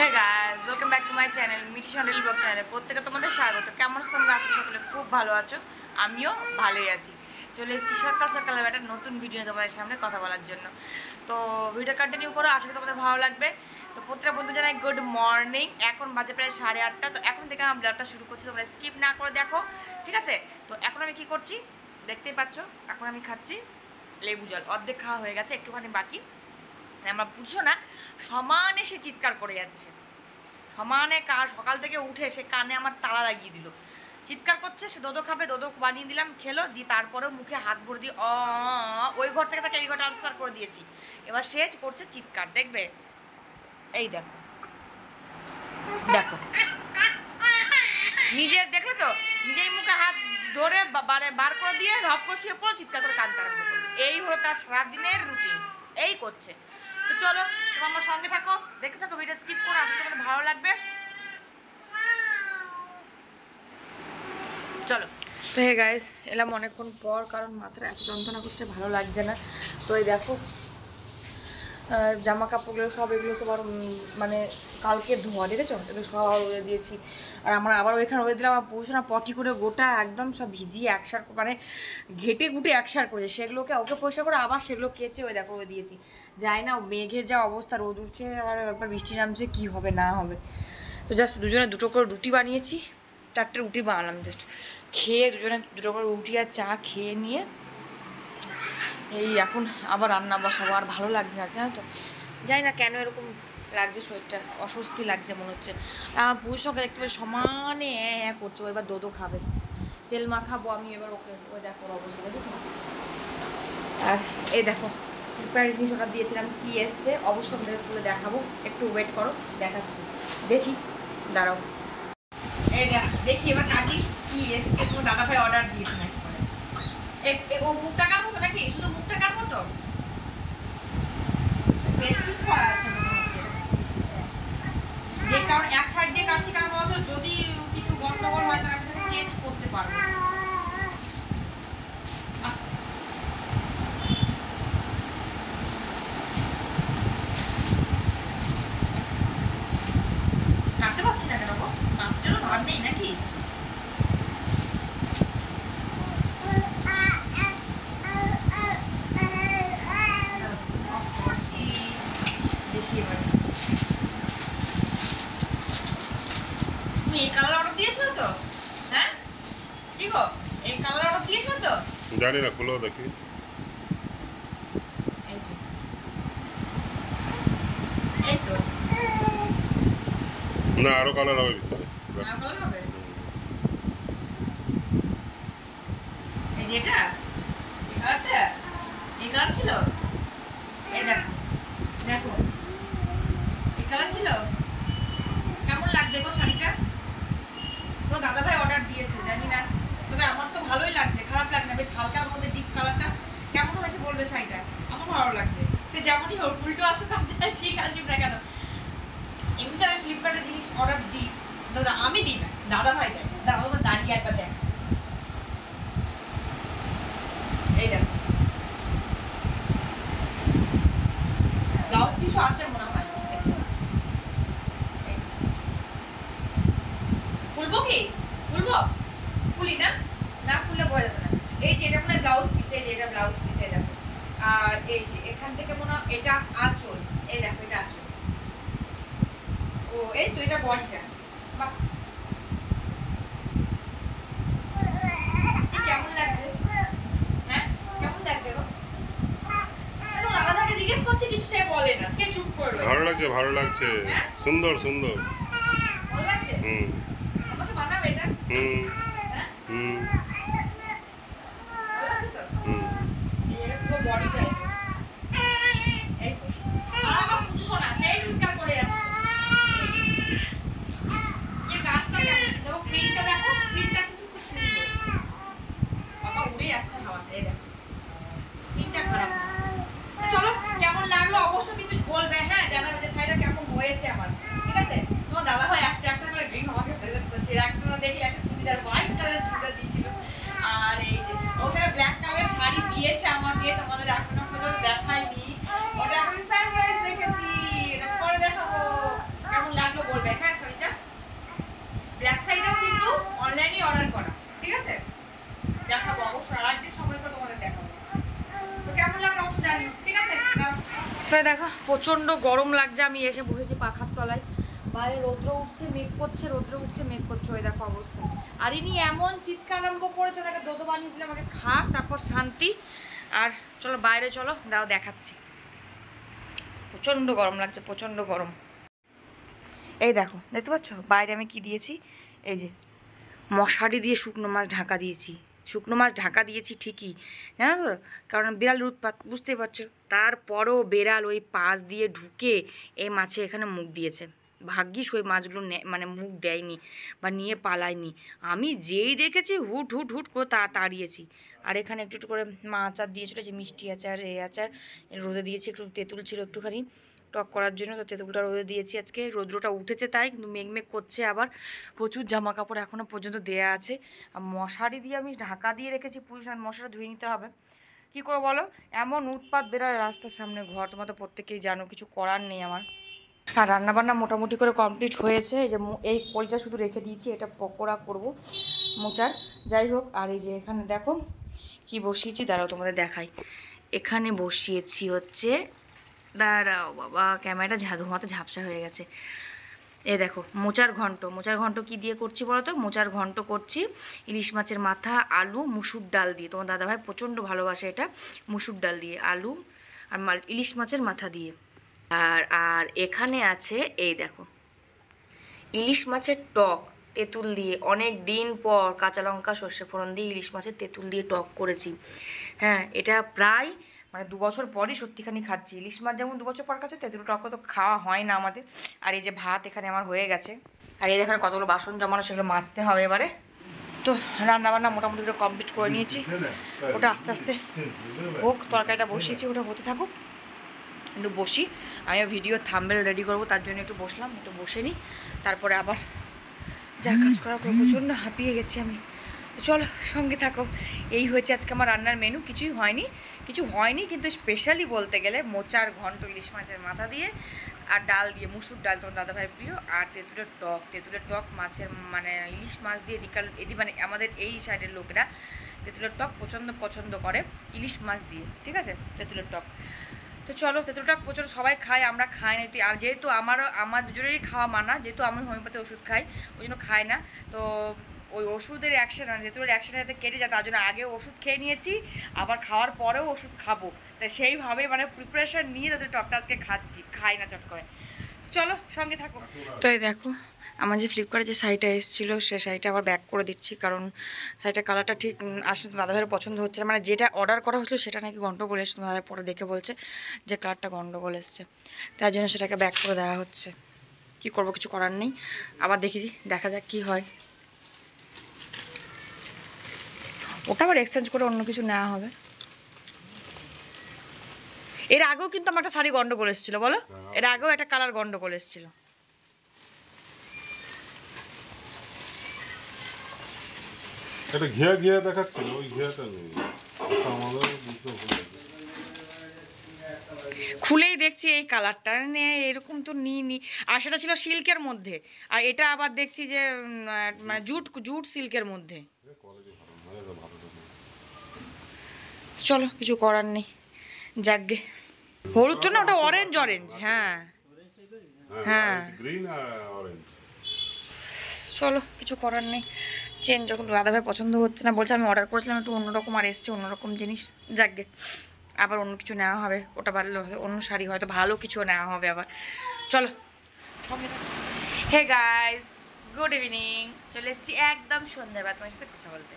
Hey guys welcome back to my channel Mithi সন্ডেল blog চ্যানেলে প্রত্যেকে তোমাদের স্বাগত। কেমন আছো তোমরা? আজকে সকলে খুব ভালো আছো। আমিও ভালোই আছি। চলে এসেছি সকাল সকালে একটা নতুন ভিডিও তোমাদের সামনে কথা বলার জন্য। তো ভিডিও কন্টিনিউ করো আজকে তোমাদের ভালো লাগবে। তো প্রত্যেকটা বন্ধু জানাই গুড মর্নিং এখন বাজে প্রায় সাড়ে আটটা। তো এখন থেকে আমি ব্লগটা শুরু করছি। তোমরা স্কিপ না করে দেখো, ঠিক আছে? তো এখন আমি কি করছি? দেখতেই পাচ্ছ, এখন আমি খাচ্ছি লেবু জল। অর্ধেক খাওয়া হয়ে গেছে, একটুখানি বাকি। আমরা বুঝছ না, সমানে সে চিৎকার করে যাচ্ছে। সমানে কার সকাল থেকে উঠে সে কানে আমার তালা লাগিয়ে দিল। চিৎকার করছে, সে দোদো খাবে দোদো বানিয়ে দিলাম, খেলো, দিয়ে তারপরেও মুখে হাত ভরে দিয়ে অ, ওই ঘর থেকে তাকে এই ঘর ট্রান্সফার করে দিয়েছি। এবার সে করছে চিৎকার, দেখবে? এই দেখো। দেখো। নিজে দেখলে তো? নিজেই মুখে হাত ধরে বারে- বার করে দিয়ে ধপ করে শুয়ে পড়ো চিৎকার করে কাঁদতে আরম্ভ এই হলো তার সারাদিনের রুটিন এই করছে। তো চলো, তোমরা আমার সঙ্গে থাকো দেখে থাকো ভিডিও স্কিপ করো আসলে তোমাদের ভালো লাগবে। চলো। তো হে গাইস এলাম অনেকক্ষণ পর, কারণ মাথার এত যন্ত্রণা করছে, ভালো লাগছে না। তো এই দেখো জামা কাপড়গুলো সব এগুলো সব আর মানে কালকে ধোয়া দেখেছ এগুলো সব রোদে দিয়েছি। আর আমরা আবার ওইখানে রোদে দিলাম আমার না পটি করে গোটা একদম সব ভিজিয়ে একসার মানে ঘেটে ঘুটে একসার করেছে। সেগুলোকে ওকে পয়সা করে আবার সেগুলো কেচে ওই দেখো ওই দিয়েছি। যাই না, মেঘের যা অবস্থা, রোদ উঠছে, আর একবার বৃষ্টি নামছে, কি হবে, না হবে। তো জাস্ট দুজনে দুটো করে রুটি বানিয়েছি, চারটে রুটি বানালাম জাস্ট খেয়ে দুজনে দুটো করে রুটি আর চা খেয়ে নিয়ে এই এখন আবার রান্না বসাবো, আর ভালো লাগছে না, জানো তো? জানি না কেন এরকম লাগছে শরীরটা, অস্বস্তি লাগছে মনে হচ্ছে। আমার পুরুষ সঙ্গে দেখতে পাচ্ছি সমানে এ এ করছে এবার দোদো খাবে। তেল মাখাবো আমি এবার ওকে ওই দেখো অবস্থা, দেখেছ? আর এই দেখো ফ্লিপকার্টের জিনিস অর্ডার দিয়েছিলাম, কী এসছে? অবশ্যই আমাদের খুলে দেখাবো, একটু ওয়েট করো, দেখাচ্ছি। দেখি, দাঁড়াও। এই দেখ এবার কাটি কি এসছে তোমার দাদা ভাই অর্ডার দিয়েছে নাকি? এ- ও মুখটা কাটবো তো নাকি শুধু মুখটা কাটবো তো পেস্টিং করা আছে মনে হচ্ছে কারণ এক সাইড দিয়ে কাটছি কারণ বলতো? যদি কিছু গন্ডগোল হয়, তাহলে আমি চেঞ্জ করতে পারব। কাটতে পারছি না কেন গো? মাছটারও ধার নেই নাকি দেখি এবারে তুমি এই কালার অর্ডার দিয়েছ তো হ্যাঁ কি গো এই কালার অর্ডার দিয়েছ তো? জানি না খুলো দেখি। না আরও কালার হবে ভিতরে। এই যে এটা? এই এই কালার ছিল? এই দেখো দেখো। এই কালার ছিল? কেমন লাগছে গো শাড়িটা? তো দাদা ভাই অর্ডার দিয়েছে জানি না। তবে আমার তো ভালোই লাগছে, খারাপ লাগছে বেশ হালকার মধ্যে ডিপ কালারটা কেমন হয়েছে বলবে শাড়িটা? আমার ভালো লাগছে। তো যেমনই হোক, উল্টো আসুক না ঠিক আসুক না কেন। এমনিতে আমি ফ্লিপকার্টে জিনিস অর্ডার দিই। দাদা, আমি দিই না। দাদা ভাই দেয়। দাদা দাঁড়িয়ে একবার দেখ এই দেখো ব্লাউজ কিছু আছে মনে হয় দেখো। এই। খুলবো কি খুলবো খুলি না না খুললে বোঝা যাবে না এই যে এটা মনে হয় ব্লাউজ পিস এই যে এটা ব্লাউজ পিস এই দেখো আর এই যে এখান থেকে মনে হয় এটা আঁচল। এই দেখো এটা আঁচল। ও এই তো এটা বডিটা। বাহ। কেমন লাগছে? হ্যাঁ? কেমন লাগছে গো? জিজ্ঞেস করছি কিছু সে বলে না। সে চুপ করে ভালো লাগছে ভালো লাগছে। হ্যাঁ? সুন্দর সুন্দর। ভালো লাগছে? হুম। আমাকে বানাবে এটা? হুম হ্যাঁ হুম ভালো লাগছে তো হুম এই যে পুরো বডিটা এই তো আর আমার পুষো না সেই চিৎকার করে যাচ্ছে যে গাছটা কেমন দেখো প্রিন্টটা দেখো প্রিন্টটা কিন্তু খুব সুন্দর বাবা উড়ে যাচ্ছে হাওয়াতে এই দেখো প্রিন্টটা খারাপ না। তো চলো কেমন লাগল অবশ্যই কিন্তু বলবে হ্যাঁ জানাবে যে শাড়িটা কেমন হয়েছে আমার। ঠিক আছে? তোমার দাদা ভাই একটা একটা করে রিং আমাকে প্রেজেন্ট করছে। একটা দেখলে একটা চুড়িদার হোয়াইট কালারের চুড়িদার দিয়েছিল। আর এই যে, ওখানে ব্ল্যাক কালারের শাড়ি দিয়েছে আমাকে। তোমাদের এখনও পর্যন্ত দেখায়নি ওটা এখন সারপ্রাইজ রেখেছি এটা পরে দেখাবো কেমন লাগল তো দেখো, প্রচণ্ড গরম লাগছে, আমি এসে বসেছি পাখার তলায়। বাইরে রৌদ্র উঠছে, মেঘ করছে, রৌদ্র উঠছে, মেঘ করছে, ওই দেখো অবস্থা। আর ইনি এমন চিৎকার আরম্ভ করেছে, ওনাকে দোদো বানিয়ে দিলে আমাকে খাক, তারপর শান্তি। আর চলো, বাইরে চলো দাও দেখাচ্ছি। প্রচণ্ড গরম লাগছে, প্রচণ্ড গরম। এই দেখো, দেখতে পাচ্ছ? বাইরে আমি কি দিয়েছি? এই যে, মশারি দিয়ে শুকনো মাছ ঢাকা দিয়েছি। শুকনো মাছ ঢাকা দিয়েছি ঠিকই, জানো তো? কারণ বিড়াল উৎপাত বুঝতেই পারছ? তারপরও বেড়াল ওই পাশ দিয়ে ঢুকে এই মাছে এখানে মুখ দিয়েছে। ভাগ্যিস ওই মাছগুলো মানে মুখ দেয়নি বা নিয়ে পালায়নি। আমি যেই দেখেছি হুট হুট হুট করে তা, তাড়িয়েছি। আর এখানে একটু একটু করে মা আচার দিয়েছিল, যে মিষ্টি আচার এ আচার রোদে দিয়েছি, একটু তেঁতুল ছিল একটুখানি টক করার জন্য, তো তেঁতুলটা রোদে দিয়েছি আজকে। রৌদ্রটা উঠেছে তাই, কিন্তু মেঘ মেঘ করছে আবার। প্রচুর জামা কাপড় এখনও পর্যন্ত দেয়া আছে। আর মশারি দিয়ে আমি ঢাকা দিয়ে রেখেছি পুরুষ মশারি ধুয়ে নিতে হবে। কী করে বলো? এমন উৎপাত বেড়ায় রাস্তার সামনে ঘর, তোমার তো প্রত্যেকেই জানো, কিছু করার নেই আমার। আর রান্নাবান্না মোটামুটি করে কমপ্লিট হয়েছে। এই যে এই কলটা শুধু রেখে দিয়েছি, এটা পকোড়া করব মোচার। যাই হোক, আর এই যে এখানে দেখো কি বসিয়েছি, দাঁড়াও তোমাদের দেখাই। এখানে বসিয়েছি হচ্ছে, দাঁড়াও বাবা, ক্যামেরাটা ঝাধু মাতে ঝাপসা হয়ে গেছে। এ দেখো, মোচার ঘন্ট মোচার ঘন্ট কি দিয়ে করছি বলো তো? মোচার ঘন্ট করছি ইলিশ মাছের মাথা, আলু, মুসুর ডাল দিয়ে। তোমার দাদাভাই প্রচণ্ড ভালোবাসে এটা, মুসুর ডাল দিয়ে, আলু আর ইলিশ মাছের মাথা দিয়ে। আর আর এখানে আছে, এই দেখো। ইলিশ মাছের টক, তেঁতুল দিয়ে অনেক দিন পর কাঁচা লঙ্কা, সর্ষে ফোড়ন দিয়ে ইলিশ মাছের তেঁতুল দিয়ে টক করেছি। হ্যাঁ এটা প্রায় মানে দু বছর পরই সত্যিখানি খাচ্ছি। ইলিশ মাছ যেমন দু বছর পর খাচ্ছে, তেঁতুল টক তো খাওয়া হয় না আমাদের। আর এই যে ভাত এখানে আমার হয়ে গেছে। আর এই এখানে কতগুলো বাসন জমানো, সেগুলো মাজতে হবে এবারে। তো রান্না বান্না মোটামুটি কমপ্লিট করে নিয়েছি। ওটা আস্তে আস্তে হোক, তরকারিটা বসিয়েছি, ওটা হতে থাকুক। একটু বসি। আমি ভিডিও থাম্বেল রেডি করব, তার জন্য একটু বসলাম, একটু বসে নিই। তারপরে আবার যা কাজ করার পর প্রচণ্ড হাঁপিয়ে গেছি আমি। চলো, সঙ্গে থাকো। এই হয়েছে আজকে আমার রান্নার মেনু কিছুই হয়নি, কিছু হয়নি, কিন্তু স্পেশালি বলতে গেলে মোচার ঘন্ট, ইলিশ মাছের মাথা দিয়ে আর ডাল দিয়ে, মুসুর ডাল তোমার দাদাভাইয়ের প্রিয়, আর তেঁতুলের টক। তেঁতুলের টক মাছের মানে ইলিশ মাছ দিয়ে এদিকাল এদি মানে আমাদের এই সাইডের লোকেরা তেঁতুলের টক প্রচণ্ড পছন্দ করে ইলিশ মাছ দিয়ে, ঠিক আছে? তেঁতুলের টক। তো চলো, তেঁতুলটা প্রচুর সবাই খায়, আমরা খাই না। তুই আর যেহেতু আমারও আমার দুজনেরই খাওয়া মানা, যেহেতু আমি হোমিওপ্যাথি ওষুধ খাই, ওই জন্য খাই না। তো ওই ওষুধের অ্যাকশন মানে তেঁতুলের অ্যাকশন যাতে কেটে যায়, তার জন্য আগে ওষুধ খেয়ে নিয়েছি, আবার খাওয়ার পরেও ওষুধ খাব। তাই সেইভাবে মানে প্রিপারেশন নিয়ে তাদের টকটা আজকে খাচ্ছি, খাই না চট করে। চলো, সঙ্গে থাকো। তো এই দেখো আমার যে ফ্লিপকার্টে যে শাড়িটা এসেছিল সে শাড়িটা আবার ব্যাক করে দিচ্ছি কারণ শাড়িটার কালারটা ঠিক আসলে তো দাদাভাইয়ের পছন্দ হচ্ছে না। মানে যেটা অর্ডার করা হয়েছিল সেটা নাকি গন্ডগোল এসছে দাদাভাই পরে দেখে বলছে যে কালারটা গন্ডগোল এসছে। তার জন্য সেটাকে ব্যাক করে দেওয়া হচ্ছে। কি করব কিছু করার নেই। আবার দেখি দেখা যাক কি হয়। ওটা আবার এক্সচেঞ্জ করে অন্য কিছু নেওয়া হবে। এর আগেও কিন্তু আমার একটা শাড়ি গন্ডগোল এসেছিল বলো? এর আগেও একটা কালার গন্ডগোল এসেছিল। এটা ঘিয়া ঘিয়া দেখাচ্ছিল ওই ঘিয়াটা নেই। আমাদের বুঝতে ভুল খুলেই দেখছি এই কালারটা। নে এরকম তো নিই নি। আর সেটা ছিল সিল্কের মধ্যে। আর এটা আবার দেখছি যে মানে জুট জুট সিল্কের মধ্যে। এ কলেজে ভালো না, এটা ভালো না। চলো কিছু করার নেই। যাকগে। হলুদ তো না ওটা অরেঞ্জ অরেঞ্জ হ্যাঁ। হ্যাঁ। গ্রিন আর অরেঞ্জ চলো, কিছু করার নেই। চেন যখন দাদাভাই পছন্দ হচ্ছে না, বলছে আমি অর্ডার করেছিলাম, একটু অন্যরকম আর এসছে অন্যরকম জিনিস। যাকগে আবার অন্য কিছু নেওয়া হবে। ওটা ভালো অন্য শাড়ি, হয়তো ভালো কিছু নেওয়া হবে আবার। চলো হে গাইস গুড ইভিনিং চলে এসেছি একদম সন্ধ্যাবেলা তোমার সাথে কথা বলতে।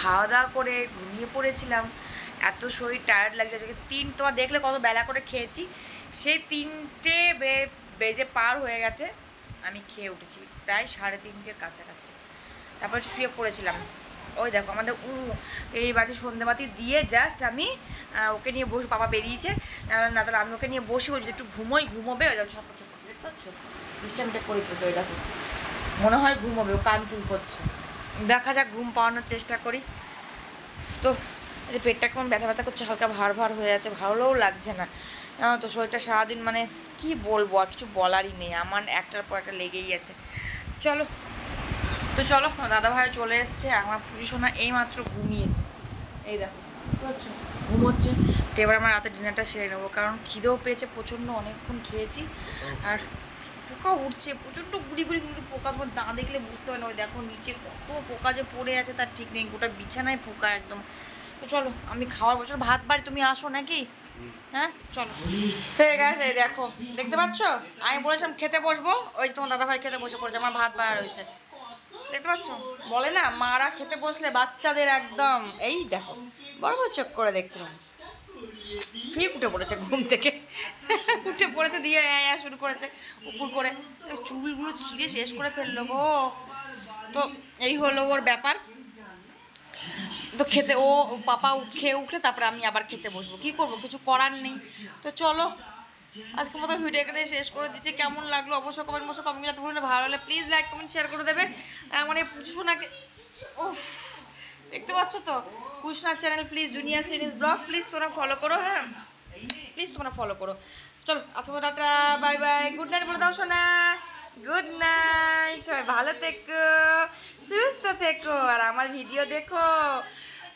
খাওয়া দাওয়া করে ঘুমিয়ে পড়েছিলাম। এত শরীর টায়ার্ড লাগছে, আজকে তিন, তোমার দেখলে কত বেলা করে খেয়েছি? সেই তিনটে বেজে পার হয়ে গেছে। আমি খেয়ে উঠেছি, প্রায় সাড়ে তিনটের কাছাকাছি। তারপর শুয়ে পড়েছিলাম। ওই দেখো আমাদের উ এই বাতি সন্ধ্যেবাতি দিয়ে জাস্ট আমি ওকে নিয়ে বসে, বাবা বেরিয়েছে। না- তাহলে আমি ওকে নিয়ে বসি যদি একটু ঘুমোই ঘুমোবে, ওই দেখো ছপর ছপর দেখতে পাচ্ছ? দুষ্টামিটা করে চলছে ওই দেখো। মনে হয় ঘুমোবে, ও কান চুল করছে। দেখা যাক, ঘুম পাওয়ানোর চেষ্টা করি। তো পেটটা কেমন ব্যথা ব্যথা করছে, হালকা ভার ভার হয়ে আছে, ভালোও লাগছে না। জানো তো, শরীরটা সারাদিন মানে কি বলব, আর কিছু বলারই নেই। আমার একটার পর একটা লেগেই আছে। চলো, তো চলো দাদা ভাই চলে এসছে আমার পুজো সোনা এইমাত্র ঘুমিয়েছে। এই দেখো ঘুম হচ্ছে তো এবার আমার রাতে ডিনারটা সেরে নেব, কারণ খিদেও পেয়েছে, প্রচণ্ড অনেকক্ষণ খেয়েছি। আর পোকা উঠছে, প্রচণ্ড গুড়ি গুড়ি গুড়ি পোকা তোমার দা দেখলে বুঝতে পারে ওই দেখো, নিচে কত পোকা যে পড়ে আছে, তার ঠিক নেই, গোটা বিছানায় পোকা একদম। তো চলো, আমি খাওয়ার বছর ভাত বাড়ি তুমি আসো নাকি? হ্যাঁ? চলো। ঠিক আছে এই দেখো, দেখতে পাচ্ছ? আমি বলেছিলাম খেতে বসবো, ওই যে তোমার দাদাভাই খেতে বসে পড়েছে, আমার ভাত বাড়া রয়েছে। দেখতে পাচ্ছ? বলে না, মারা খেতে বসলে বাচ্চাদের একদম, এই দেখো, বড় বড় চোখ করে দেখছিলাম। ফির উঠে পড়েছে ঘুম থেকে। উঠে পড়েছে, দিয়ে অ্যাঁ শুরু করেছে উপর করে। চুলগুলো ছিঁড়ে শেষ করে ফেলল গো। তো এই হলো ওর ব্যাপার। তো খেতে, ও ও পাপা খেয়ে উঠলে তারপরে আমি আবার খেতে বসবো। কি করব? কিছু করার নেই। তো চলো আজকে মতো ভিডিও এখানে শেষ করে দিচ্ছি। কেমন লাগল অবশ্যই কমেন্ট বসে কমেন্ট যাতে ভুলে ভালো লাগলে প্লিজ লাইক কমেন্ট শেয়ার করে দেবে। আর আমার উফ, দেখতে পাচ্ছ তো? Kushner channel please junior series blog please তোমরা ফলো করো হ্যাঁ? প্লিজ তোমরা ফলো করো। চলো মতো tata bye bye good night বলে দাও শোনা গুড নাইট সবাই ভালো থেকো, সুস্থ থেকো। আর আমার ভিডিও দেখো।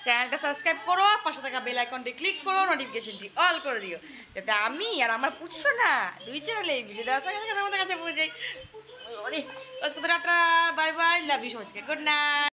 চ্যানেলটা সাবস্ক্রাইব করো, পাশে থাকা বেল আইকনটি ক্লিক করো নোটিফিকেশনটি অল করে দিও। যাতে আমি আর আমার পুছছো না, দুই চ্যানেলে এই ভিডিও দেওয়ার সঙ্গে তোমাদের কাছে বুঝে। Tata bye bye love you সবাইকে। Good night